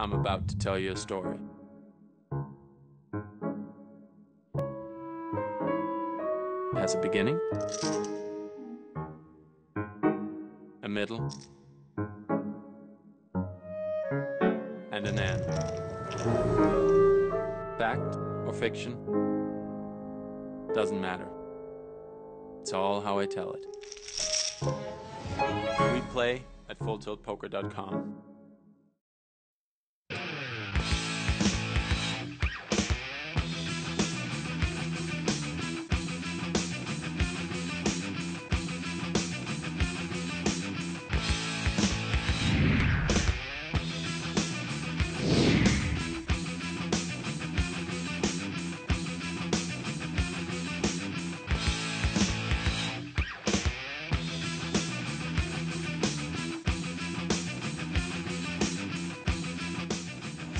I'm about to tell you a story. It has a beginning, a middle, and an end. Fact or fiction doesn't matter. It's all how I tell it. We play at fulltiltpoker.com.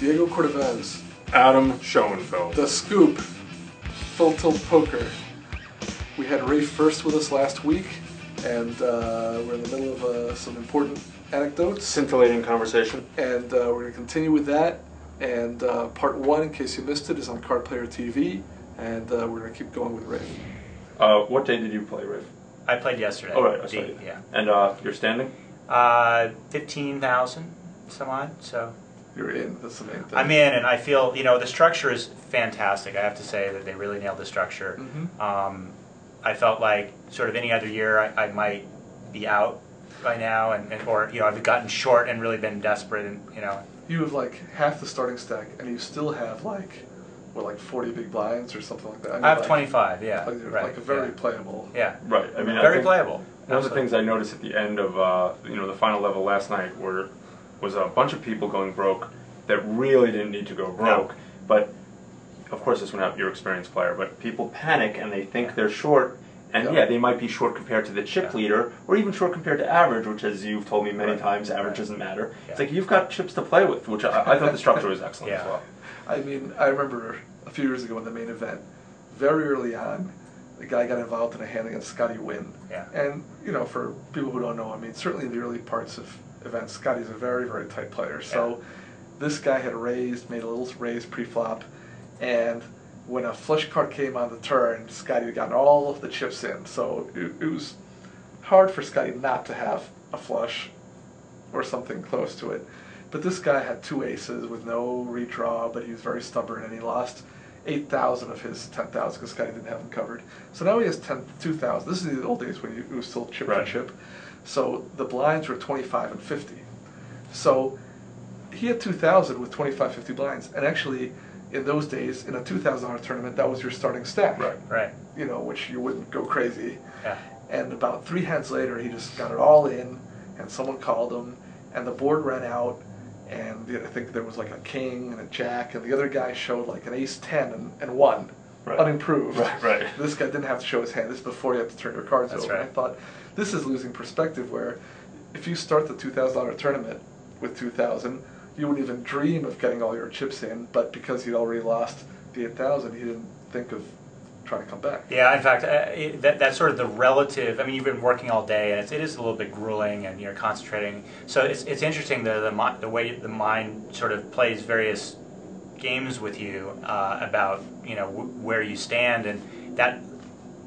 Diego Cordovez, Adam Schoenfeld. The Scoop, Full Tilt Poker. We had Rafe Furst with us last week, and uh, we're in the middle of uh, some important anecdotes. Scintillating conversation. And uh, we're going to continue with that. And uh, part one, in case you missed it, is on Card Player TV. And uh, we're going to keep going with Rafe. Uh, what day did you play, Rafe? I played yesterday. Oh, right, I D- saw you. Yeah. And uh, you're standing? Uh, 15,000 some odd, so. You're in. That's the main thing. I'm in, and I feel, you know, the structure is fantastic. I have to say that they really nailed the structure. Mhm. Um, I felt like sort of any other year I, I might be out by now, and, and or, you know, I've gotten short and really been desperate, and, you know. You have like half the starting stack, and you still have like, what, like 40 big blinds or something like that? mean, I have like, 25, yeah. Like, right. like a very yeah. playable. Yeah. Right. I mean, I Very think playable. One of the things I noticed at the end of uh, you know the final level last night were was a bunch of people going broke that really didn't need to go broke, but of course this one out your experienced player, but people panic and they think they're short. And Yeah. yeah, they might be short compared to the chip Yeah. leader, or even short compared to average, which, as you've told me many Right. times, average Right. doesn't matter. It's like you've got chips to play with, which I, I thought the structure was excellent as well. I mean, I remember a few years ago in the main event, very early on, the guy got involved in a hand against Scotty Nguyen. Yeah. And, you know, for people who don't know, I mean, certainly in the early parts of events, Scotty's a very, very tight player. So this guy had raised, made a little raise pre-flop, and when a flush card came on the turn, Scotty had gotten all of the chips in. So it, it was hard for Scotty not to have a flush or something close to it. But this guy had two aces with no redraw, but he was very stubborn and he lost 8,000 of his 10,000 because Scotty didn't have him covered. So now he has 10, 2,000. This is the old days when you, it was still chip Right. for chip. So the blinds were 25 and 50. So he had 2,000 with 25, 50 blinds. And actually, in those days, in a $2,000 tournament, that was your starting stack. Right. Right. You know, which you wouldn't go crazy. Yeah. And about three hands later, he just got it all in, and someone called him, and the board ran out, and I think there was like a king and a jack, and the other guy showed like an ace ten and, and won, Right. unimproved. Right, right. This guy didn't have to show his hand. This is before you had to turn your cards That's over. And I thought this is losing perspective. Where if you start the two thousand dollar tournament with two thousand, you wouldn't even dream of getting all your chips in. But because he'd already lost the eight thousand, he didn't think of trying to come back. Yeah, in fact, uh, it, that, that's sort of the relative. I mean, you've been working all day, and it's, it is a little bit grueling, and you're concentrating. So it's, it's interesting the the, the way the mind sort of plays various games with you uh, about you know where you stand, and that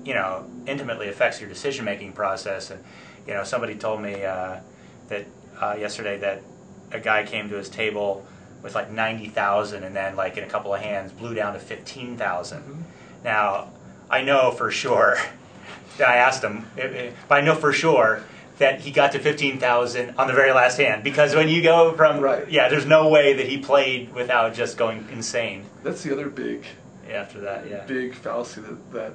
you know intimately affects your decision making process. And you know, somebody told me uh, that uh, yesterday that a guy came to his table with like ninety thousand, and then like in a couple of hands blew down to fifteen Now, I know for sure. that I asked him, eh, eh, but I know for sure that he got to fifteen thousand on the very last hand because when you go from Right. yeah, there's no way that he played without just going insane That's the other big after that. Yeah. big fallacy that, that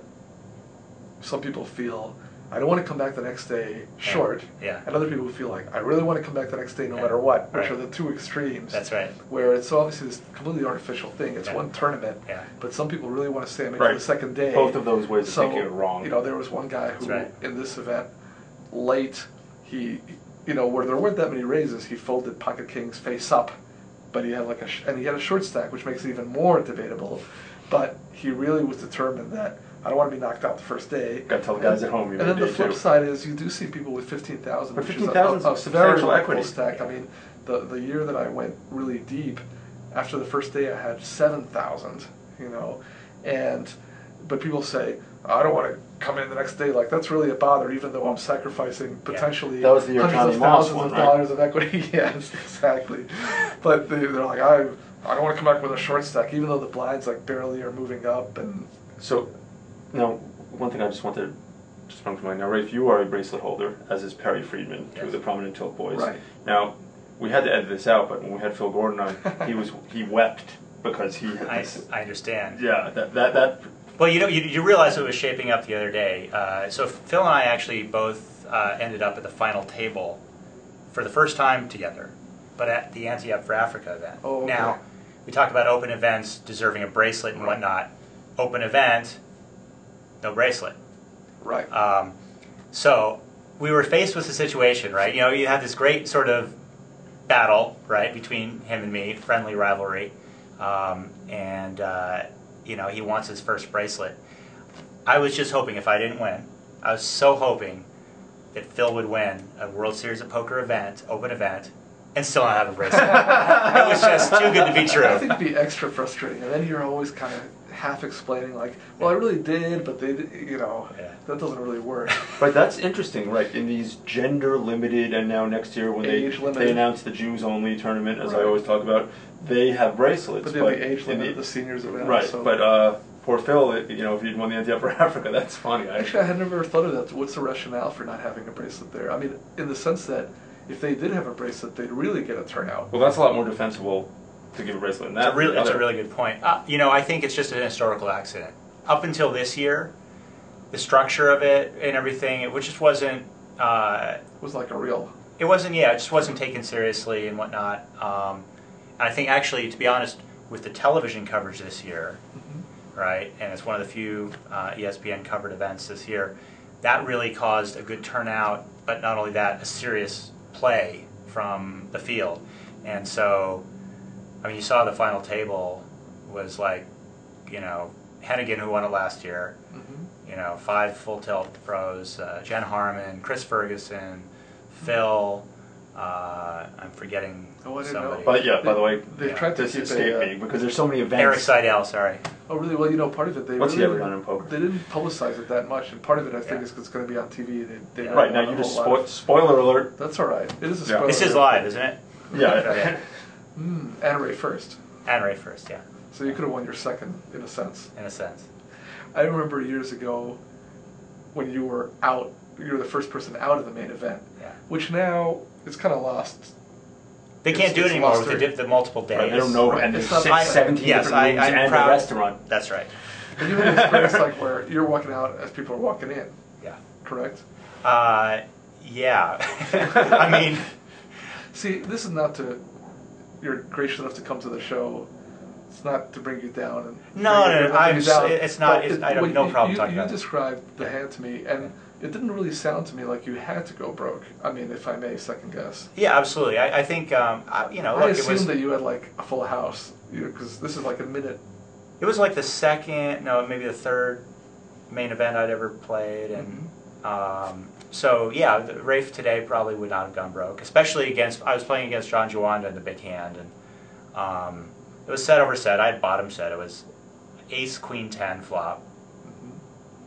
some people feel I don't want to come back the next day short. Yeah. And other people feel like I really want to come back the next day no Yeah. matter what, which Right. are the two extremes. That's right. Where it's obviously this completely artificial thing. It's Yeah. one tournament. Yeah. But some people really want to stay and make Right. it the second day. Both of those ways of so, thinking are wrong. You know, there was one guy who right. in this event late he you know, where there weren't that many raises, he folded pocket kings face up, but he had like a sh- and he had a short stack, which makes it even more debatable. But he really was determined that I don't want to be knocked out the first day. Got to tell the guys at home you And then the flip two. side is you do see people with fifteen thousand, But which is a, a, very equity. stack. I mean, the the year that I went really deep, after the first day I had seven thousand, you know, and but people say I don't want to come in the next day like that's really a bother even though I'm sacrificing potentially That was the year hundreds Johnny of Moss thousands won, of right? dollars of equity. yes, exactly. but they, they're like I I don't want to come back with a short stack even though the blinds like barely are moving up and So, now, one thing I just wanted to just sprung to mind. Now, Rafe, you are a bracelet holder, as is Perry Friedman, two of the prominent tilt boys. Right. Now, we had to edit this out, but when we had Phil Gordon on, he was he wept because he I, this. I understand. Yeah, that that that. Well, you know, you, you realize it was shaping up the other day. Uh, so Phil and I actually both uh, ended up at the final table for the first time together, but at the Ante Up for Africa event. Oh, okay. Now, we talked about open events deserving a bracelet and whatnot. Open event, no bracelet. right. Um, so we were faced with a situation, right? You know, you had this great sort of battle, right, between him and me, friendly rivalry, um, and uh, you know he wants his first bracelet. I was just hoping if I didn't win, I was so hoping that Phil would win a World Series of Poker event, open event, and still not have a bracelet. it was just too good to be true. I think it'd be extra frustrating, and then you're always kind of half explaining, like, "Well, I really did, but they, you know, Yeah. that doesn't really work." But that's interesting, right? In these gender limited, and now next year when Age they limited. they announce the Jews only tournament, as I always talk about, they have bracelets. but they have the age limit the- the seniors event. right, So. but uh, poor Phil, you know, if he'd won the NTF for Africa, that's funny. I, Actually, I had never thought of that. What's the rationale for not having a bracelet there? I mean, in the sense that if they did have a bracelet, they'd really get a turnout. well, that's a lot more defensible to give than that. That's a really, than that's a really good point. Uh, you know, I think it's just an historical accident. Up until this year, the structure of it and everything, it just wasn't. Uh, It was like a real. it wasn't. Yeah, it just wasn't taken seriously and whatnot. Um, and I think actually, to be honest, with the television coverage this year, right, and it's one of the few uh, ESPN covered events this year, that really caused a good turnout. But not only that, a serious play from the field, and so I mean, you saw the final table was like, you know, Hennigan who won it last year. Mhm. You know, five full tilt pros: uh, Jen Harman, Chris Ferguson, Phil. Uh, I'm forgetting Oh, I didn't know. But yeah, by the way, They've Yeah. tried to this keep escaped a, uh, me because there's so many events. Erik Seidel, sorry. Oh, really? Well, you know, part of it they What's he really ever didn't- done in poker? They didn't publicize it that much, and part of it I think Yeah. is 'cause it's going to be on TV. They, they Yeah. Right now, you a just whole spo- spoiler alert. That's all right. It is a Yeah. spoiler. This is live, isn't it? Yeah. Mm, and Rafe Furst. And Rafe Furst, yeah, So you could have won your second in a sense. in a sense. I remember years ago when you were out, you were the first person out of the main event, Yeah. which now is kind of lost. They can't do it anymore with the, the multiple days. Right, they don't know, Right, and it's there's not- six, 17 yes, different I, rooms I'm and proud. a restaurant. That's right. And you had an experience like where you're walking out as people are walking in, Yeah. correct? Uh, yeah. I mean, See, this is not to. You're gracious enough to come to the show. It's not to bring you down and. No, you- no, no, I'm down, it's not- it's- I have no you- problem you, talking you about it. described the hand to me, and it didn't really sound to me like you had to go broke. I mean, if I may second guess. yeah, absolutely. I, I think, um, I, you know, I look, it assumed was, that you had like a full house, because this is like a minute. it was like the second, no, maybe the third main event I'd ever played, and Mm-hmm. Um, so yeah, the Rafe today probably would not have gone broke, especially against. I was playing against John Juanda in the big hand, and um, it was set over set. I had bottom set. It was Ace Queen Ten flop,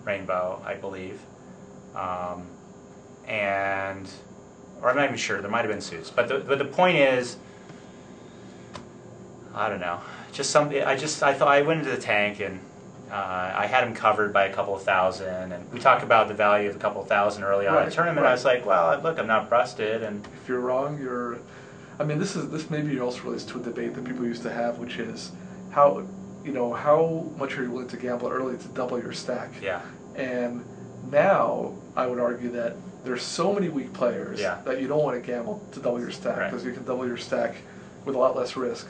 rainbow, I believe, um, and or I'm not even sure. There might have been suits, but the but the point is, I don't know. Just some. I just I thought I went into the tank and uh, I had him covered by a couple of thousand, and we talked about the value of a couple of thousand early on in the tournament. I was like, well, look, I'm not busted, and If you're wrong, you're. I mean, this is this maybe also relates to a debate that people used to have, which is how, you know, how much are you willing to gamble early to double your stack? yeah, And now I would argue that there's so many weak players Yeah. that you don't want to gamble to double your stack Right. because you can double your stack with a lot less risk.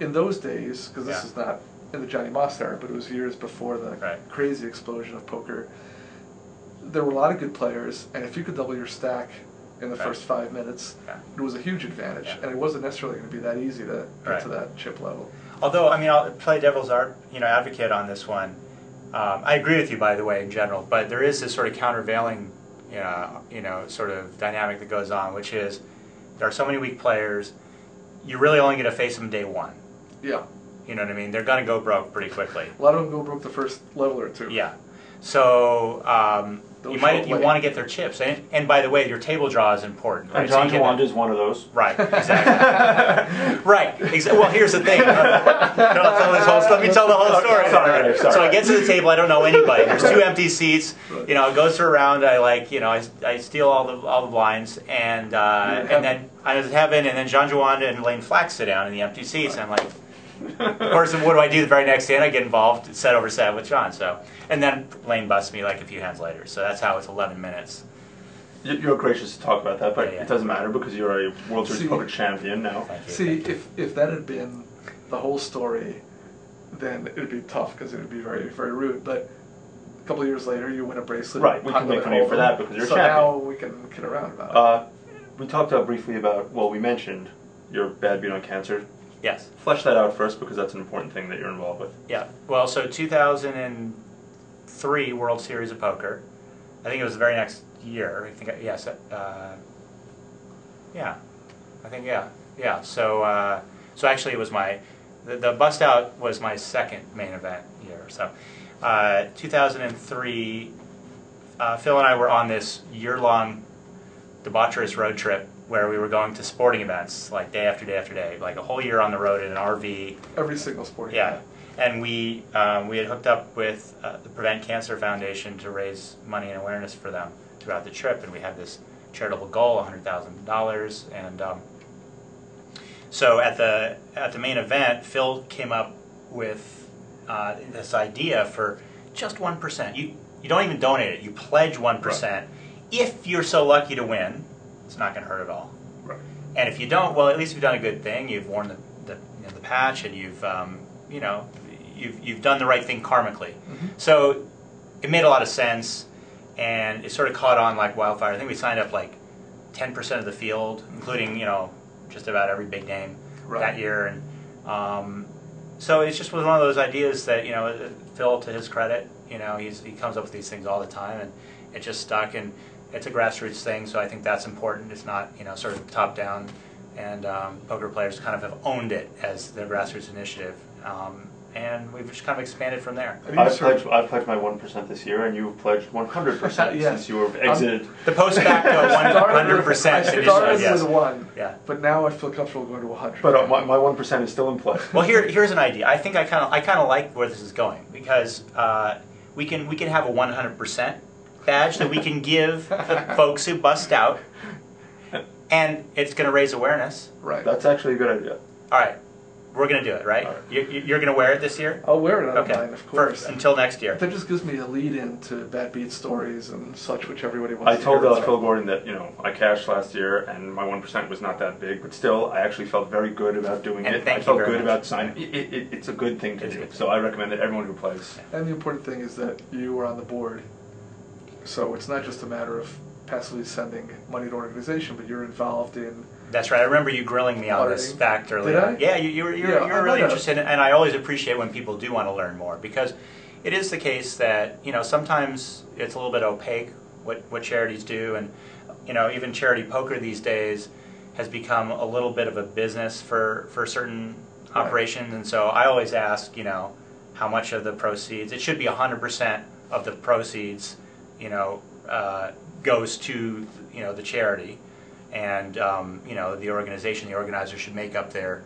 In those days, because this Yeah. is not in the Johnny Moss era, but it was years before the Right. crazy explosion of poker, there were a lot of good players, and if you could double your stack in the Right. first five minutes, Yeah. it was a huge advantage, Yeah. and it wasn't necessarily going to be that easy to get Right. to that chip level. Although, I mean, I'll play devil's art, you know, advocate on this one. Um, I agree with you, by the way, in general, but there is this sort of countervailing, you know, you know, sort of dynamic that goes on, which is there are so many weak players, you're really only going to face them day one. Yeah. You know what I mean? They're going to go broke pretty quickly. A lot of them go broke the first level or two. Yeah. So um, you might you want to get their chips, and, and by the way, your table draw is important. Right? So John you get Juanda that- is one of those. Right. Exactly. right. Exa- well, here's the thing. No, I'll tell this whole, let me tell the whole story. Sorry, sorry. So I get to the table. I don't know anybody. There's two empty seats. You know, it goes through a round. I like, you know, I, I steal all the all the blinds, and uh, and then I was in heaven, and then John Juanda and Lane Flack sit down in the empty seats, and I'm like, of course, what do I do the very next day? And I get involved, set over set with John. So, and then Lane busts me like a few hands later. So that's how it's 11 minutes. You- You're gracious to talk about that, but Yeah, yeah. it doesn't matter because you're a World Series poker champion now. You. See, if if that had been the whole story, then it'd be tough because it would be very very rude. But a couple of years later, you win a bracelet. Right, we can hung make with fun for that because you're a so champion. now we can kid around about it. Uh, we talked uh, briefly about, well, we mentioned your bad beat on cancer. Yes. Flesh that out first because that's an important thing that you're involved with. Yeah. Well, so 2003 World Series of Poker. I think it was the very next year. I think yes. Uh, yeah. I think yeah. Yeah. So uh, so actually it was my the, the bust out was my second main event year. So uh, 2003. Uh, Phil and I were on this year long debaucherous road trip where we were going to sporting events like day after day after day, like a whole year on the road in an RV. Every single sport. Yeah, and we um, we had hooked up with uh, the Prevent Cancer Foundation to raise money and awareness for them throughout the trip, and we had this charitable goal, hundred thousand dollars, and um, so at the at the main event, Phil came up with uh, this idea for just one percent. You you don't even donate it; you pledge one percent. If you're so lucky to win, it's not going to hurt at all. Right. And if you don't, well, at least you've done a good thing. You've worn the, the, you know, the patch, and you've, um, you know, you've, you've done the right thing karmically. So it made a lot of sense, and it sort of caught on like wildfire. I think we signed up like 10% of the field, including, you know, just about every big name Right. that year. And um, so it's just was one of those ideas that, you know, uh, Phil, to his credit, you know, he's, he comes up with these things all the time, and it just stuck. And it's a grassroots thing, so I think that's important. It's not, you know, sort of top down. And um, poker players kind of have owned it as their grassroots initiative. Um, and we've just kind of expanded from there. And you I've pledged, I've pledged my 1% this year, and you've pledged 100% Yeah. since you have exited. The post back go started 100% with- I initiative, started yes. with one, Yeah. but now I feel comfortable going to 100. But uh, my, my 1% is still in play. Well, here, here's an idea. I think I kind of, I kind of like where this is going because uh, we can, we can have a 100% badge that we can give the folks who bust out, and it's going to raise awareness. right. That's actually a good idea. All right, we're going to do it, right? All right. You, you- you're going to wear it this year. I'll wear it. I don't Okay. mind, of course. For, until next year. That just gives me a lead into bad beat stories and such, which everybody wants I to told hear. uh, Phil Gordon that you know I cashed last year and my one percent was not that big, but still I actually felt very good about doing And it. thank I you felt very good much. about signing. It, it, it, it's a good thing to It's do. thing. So I recommend that everyone who plays. And the important thing is that you were on the board. So it's not just a matter of passively sending money to an organization, but you're involved in. That's right. I remember you grilling me on this fact earlier. Did I? Yeah, you, you were, you were, Yeah, you were really interested, and I always appreciate when people do want to learn more because it is the case that you know sometimes it's a little bit opaque what what charities do, and you know even charity poker these days has become a little bit of a business for for certain Right. operations, and so I always ask, you know, how much of the proceeds? It should be hundred percent of the proceeds, you know, uh, goes to you know the charity and um, you know the organization, the organizer should make up their,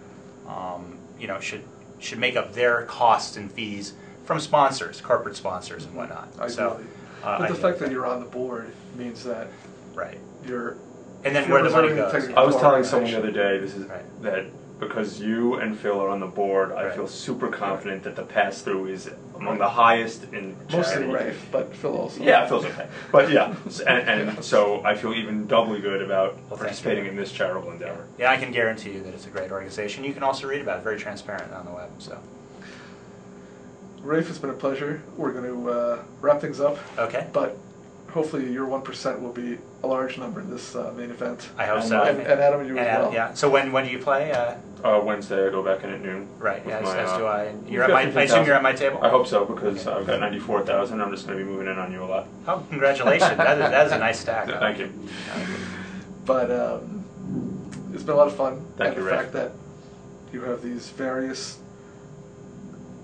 um, you know, should should make up their costs and fees from sponsors, corporate sponsors and whatnot. Ideally. So, uh, but the ideally. fact that you're on the board means that right, you're. and then You're where the money preserving goes. I was telling someone the other day this is Right. that because you and Phil are on the board, I feel super confident that the pass through is among the highest in Mostly charity. Rafe, but Phil also. Yeah, Phil's okay. But yeah, s- and, and so I feel even doubly good about thank you. participating in this charitable endeavor. Yeah, I can guarantee you that it's a great organization. You can also read about it, very transparent on the web. So, Rafe, it's been a pleasure. We're going to uh, wrap things up, okay, but hopefully your 1% will be a large number in this uh, main event. I hope so. And, and Adam, you And as Adam, well. yeah. So when when do you play? Uh, Uh, Wednesday I go back in at noon. right, with as, my, as uh, do I. And you've You're at got my. I assume you're at my table. I hope so because I've got ninety-four thousand. I'm just going to be moving in on you a lot. Oh, congratulations! that is that is a nice stack. Thank you. But um, it's been a lot of fun. Thank and you, the Rafe. fact that you have these various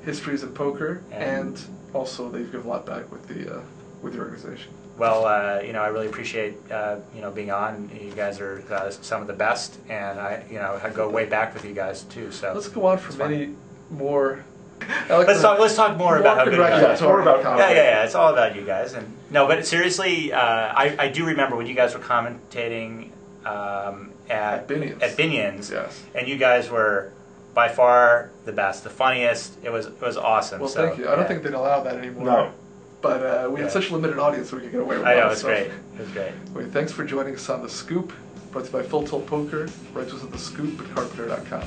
histories in poker, And- and also they've given a lot back with the uh, with the organization. Well, uh, you know, I really appreciate uh, you know being on. You guys are uh, some of the best, and I you know I go way back with you guys too. So Let's go on for It's fun. many more. Let's talk. Let's talk more about how good you guys are. congratulatory More about- comments. Yeah, yeah, yeah. It's all about you guys. And no, but seriously, uh, I, I do remember when you guys were commentating um, at At Binion's. at Binion's, Yes. and you guys were by far the best, the funniest. It was it was awesome. Well, so, thank you. I don't yeah. think they'd allow that anymore. No. But uh, we Yeah. had such a limited audience, so we could get away with it. I know that, it's so- great. It was great. Wait, thanks for joining us on The Scoop, brought to you by Full Tilt Poker. Write to us at The Scoop at CardPlayer.com.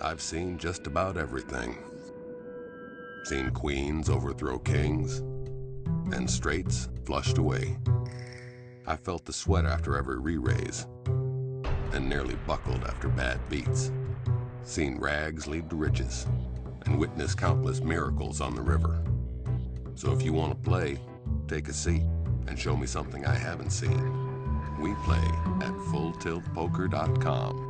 I've seen just about everything. Seen queens overthrow kings, and straights flushed away. I felt the sweat after every re-raise, and nearly buckled after bad beats. Seen rags lead to riches, and witnessed countless miracles on the river. So if you want to play, take a seat and show me something I haven't seen. We play at FullTiltPoker.com.